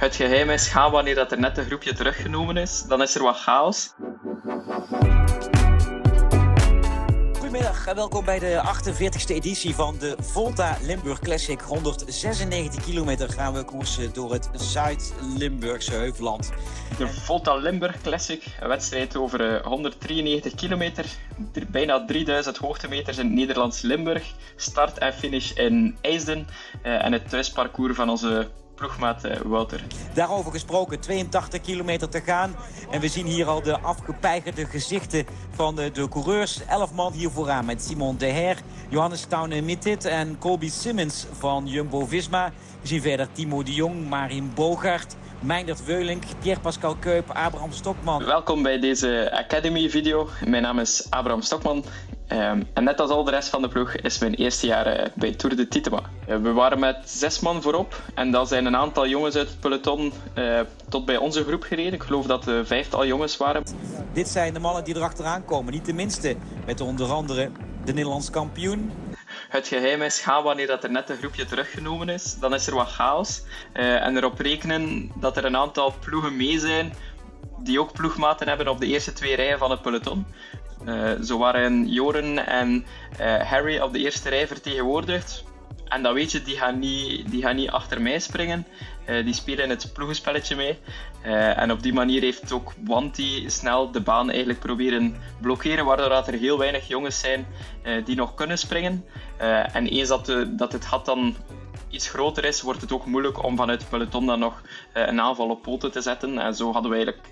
Het geheim is, ga wanneer dat er net een groepje teruggenomen is, dan is er wat chaos. Goedemiddag en welkom bij de 48e editie van de Volta Limburg Classic. 196 kilometer gaan we koersen door het Zuid-Limburgse heuvelland. De Volta Limburg Classic, een wedstrijd over eh, 193 kilometer, d- bijna 3000 hoogtemeters in het Nederlands Limburg. Start en finish in IJsden eh, en het thuisparcours van onze ploegmaat eh, Wouter. Daarover gesproken, 82 kilometer te gaan. En we zien hier al de afgepeigerde gezichten van de, coureurs. 11 man hier vooraan met Simon De Her, Johannes Toune Mittit en Colby Simmons van Jumbo-Visma. We zien verder Timo de Jong, Marin Bogaert, Meindert Weulink, Pierre-Pascal Keup, Abraham Stokman. Welkom bij deze Academy video. Mijn naam is Abraham Stokman. Ehm, en net als al de rest van de ploeg is mijn eerste jaar eh, bij Tour de Titema. Eh, we waren met zes man voorop en dat zijn een aantal jongens uit het peloton eh, tot bij onze groep gereden. Ik geloof dat er vijftal jongens waren. Dit zijn de mannen die erachteraan komen. Niet de minste, met onder andere de Nederlands kampioen. Het geheim is, ga wanneer dat er net een groepje teruggenomen is, dan is er wat chaos. En erop rekenen dat er een aantal ploegen mee zijn die ook ploegmaten hebben op de eerste twee rijen van het peloton. Eh, zo waren Joren en eh, Harry op de eerste rij vertegenwoordigd. En dan weet je, die gaan niet, die gaan niet achter mij springen. Eh, die spelen in het ploegenspelletje mee. En op die manier heeft ook Wanty snel de baan eigenlijk proberen blokkeren, waardoor dat er heel weinig jongens zijn die nog kunnen springen. En eens dat, dat het gat dan iets groter is, wordt het ook moeilijk om vanuit het peloton dan nog een aanval op poten te zetten. En zo hadden we eigenlijk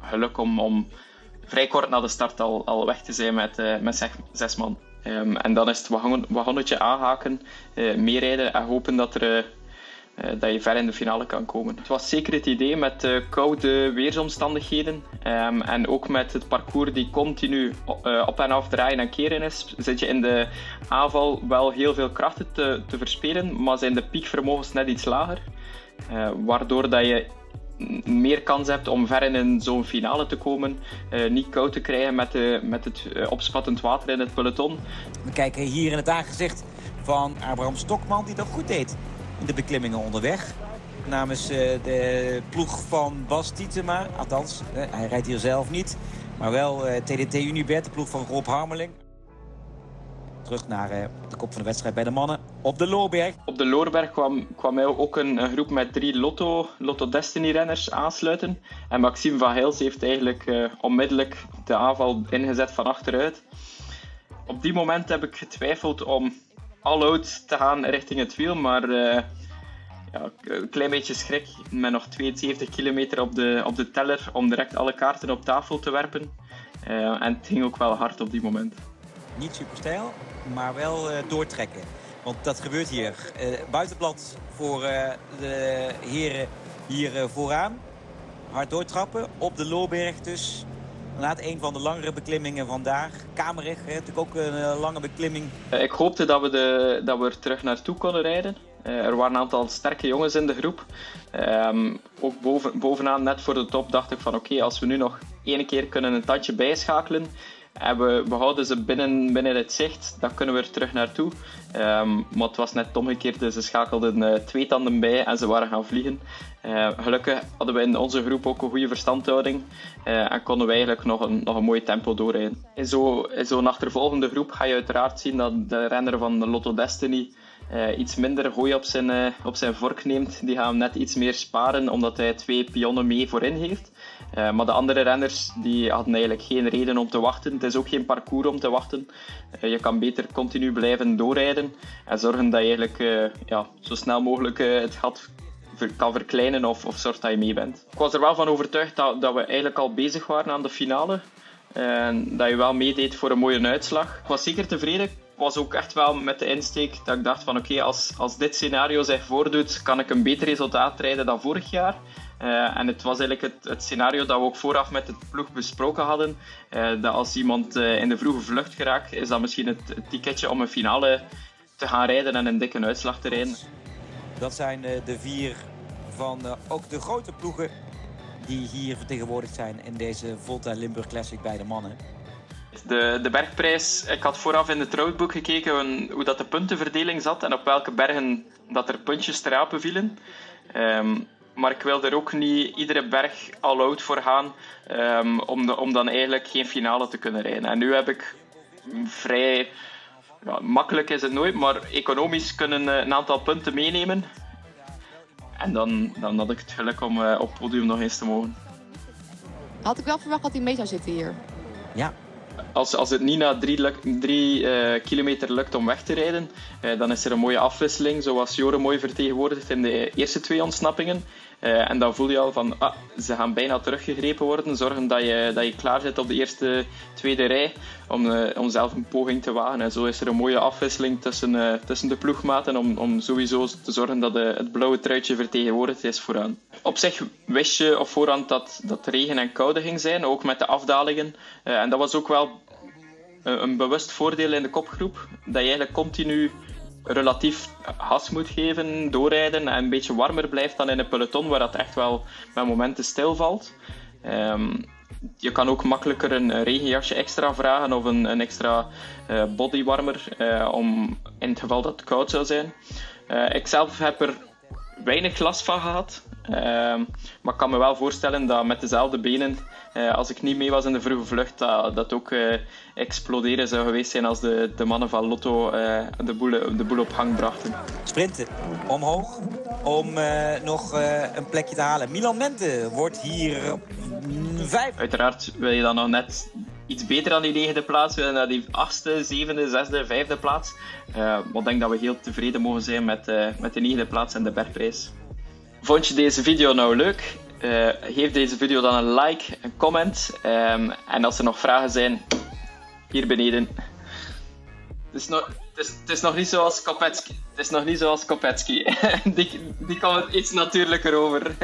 geluk om, om vrij kort na de start al, al weg te zijn met, eh, met zes, man. Ehm, en dan is het wagon- wagonnetje aanhaken, eh, meerijden en hopen dat, er, eh, dat je ver in de finale kan komen. Het was zeker het idee met de koude weersomstandigheden ehm, en ook met het parcours die continu op en af draaien en keren is, zit je in de aanval wel heel veel krachten te, te verspelen, maar zijn de piekvermogens net iets lager. Waardoor dat je meer kans hebt om ver in zo'n finale te komen, eh, niet koud te krijgen met, de, met het eh, opspattend water in het peloton. We kijken hier in het aangezicht van Abraham Stokman, die dat goed deed in de beklimmingen onderweg. Namens eh, de ploeg van Bas Tietema, althans, eh, hij rijdt hier zelf niet. Maar wel eh, TDT Unibet, de ploeg van Rob Harmeling. Terug naar eh, de kop van de wedstrijd bij de mannen op de Loorberg. Op de Loorberg kwam, kwam mij ook een, een groep met drie Lotto, Lotto Destiny renners aansluiten. En Maxime van Hils heeft eigenlijk eh, onmiddellijk de aanval ingezet van achteruit. Op die moment heb ik getwijfeld om all-out te gaan richting het wiel, maar eh, ja, een klein beetje schrik met nog 72 kilometer op de, op de teller om direct alle kaarten op tafel te werpen. En het ging ook wel hard op die moment. Niet super stijl, maar wel eh, doortrekken. Want dat gebeurt hier. Eh, buitenblad voor eh, de heren hier vooraan. Hard doortrappen op de Loorberg dus. Inderdaad, een van de langere beklimmingen vandaag. Kamerig, natuurlijk ook een lange beklimming. Ik hoopte dat we, de, dat we er terug naartoe konden rijden. Er waren een aantal sterke jongens in de groep. Ehm, ook boven, bovenaan, net voor de top, dacht ik van oké, als we nu nog één keer kunnen een tandje bijschakelen en we, we houden ze binnen, binnen het zicht, dan kunnen we er terug naartoe. Ehm, maar het was net omgekeerd, dus ze schakelden eh, twee tanden bij en ze waren gaan vliegen. Eh, gelukkig hadden we in onze groep ook een goede verstandhouding eh, en konden we eigenlijk nog een, nog een mooi tempo doorrijden. In zo- zo'n achtervolgende groep ga je uiteraard zien dat de renner van Lotto Destiny eh, iets minder hooi op zijn, eh, op zijn vork neemt. Die gaan hem net iets meer sparen, omdat hij twee pionnen mee voorin heeft. Eh, maar de andere renners die hadden eigenlijk geen reden om te wachten. Het is ook geen parcours om te wachten. Je kan beter continu blijven doorrijden en zorgen dat je eigenlijk ja, zo snel mogelijk het gat kan verkleinen of, of zorgt dat je mee bent. Ik was er wel van overtuigd dat, dat we eigenlijk al bezig waren aan de finale. En dat je wel meedeed voor een mooie uitslag. Ik was zeker tevreden. Was ook echt wel met de insteek dat ik dacht van oké, als, als dit scenario zich voordoet, kan ik een beter resultaat rijden dan vorig jaar. Eh, en het was eigenlijk het, het scenario dat we ook vooraf met de ploeg besproken hadden. Eh, dat als iemand eh, in de vroege vlucht geraakt, is dat misschien het, het ticketje om een finale te gaan rijden en een dikke uitslag te rijden. Dat zijn de vier van ook de grote ploegen die hier vertegenwoordigd zijn in deze Volta Limburg Classic bij de mannen. De, de bergprijs, ik had vooraf in het roadbook gekeken hoe- dat de puntenverdeling zat en op welke bergen dat er puntjes te rapen vielen. Ehm, maar ik wil er ook niet iedere berg all-out voor gaan, um, om, de, om dan eigenlijk geen finale te kunnen rijden. En nu heb ik vrij ja, makkelijk is het nooit, maar economisch kunnen een aantal punten meenemen. En dan, dan had ik het geluk om uh, op het podium nog eens te mogen. Had ik wel verwacht dat hij mee zou zitten hier. Ja. Als, als het niet na drie, uh, kilometer lukt om weg te rijden, uh, dan is er een mooie afwisseling, zoals Jore mooi vertegenwoordigd in de eerste twee ontsnappingen. Uh, en dan voel je al van, ah, ze gaan bijna teruggegrepen worden. Zorgen dat je, dat je klaar zit op de eerste, tweede rij om, uh, om zelf een poging te wagen. En zo is er een mooie afwisseling tussen, uh, tussen de ploegmaten om, om sowieso te zorgen dat de, het blauwe truitje vertegenwoordigd is vooraan. Op zich wist je op voorhand dat, dat regen en koude ging zijn, ook met de afdalingen. en dat was ook wel een, een bewust voordeel in de kopgroep, dat je eigenlijk continu relatief gas moet geven, doorrijden en een beetje warmer blijft dan in een peloton waar dat echt wel met momenten stilvalt. Um, je kan ook makkelijker een regenjasje extra vragen of een, een extra uh, bodywarmer uh, om in het geval dat het koud zou zijn. Uh, ik zelf heb er weinig last van gehad. Ehm, maar ik kan me wel voorstellen dat met dezelfde benen, uh, als ik niet mee was in de vroege vlucht, dat dat ook uh, exploderen zou geweest zijn als de, de mannen van Lotto uh, de, boel, de boel op gang brachten. Sprinten omhoog om nog een plekje te halen. Milan Mente wordt hier vijf. Uiteraard wil je dan nog net iets beter dan die negende plaats. We naar die achtste, zevende, zesde, vijfde plaats. maar ik denk dat we heel tevreden mogen zijn met, met de negende plaats en de bergprijs. Vond je deze video nou leuk? Uh, geef deze video dan een like, een comment. Um, en als er nog vragen zijn, hier beneden. Het is nog, het is, het is nog niet zoals Kopetski. Het is nog niet zoals Kopetski. die, die komt iets natuurlijker over.